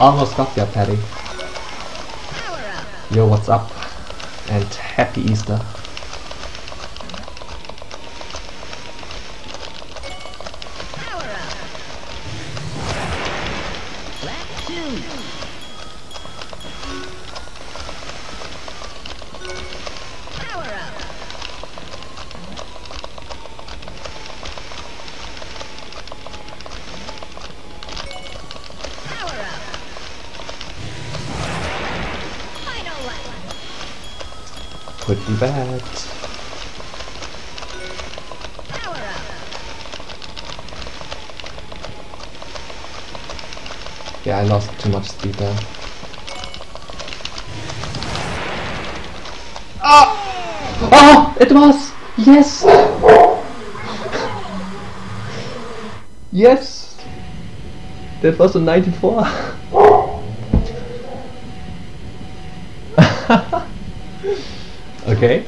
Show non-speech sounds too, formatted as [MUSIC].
Almost got there, Patty. Yo, what's up? And happy Easter. Power up. Pretty bad. Yeah, I lost too much speed there. Oh! Oh! It was! Yes! yes! That was a 94. [LAUGHS] [LAUGHS] Okay?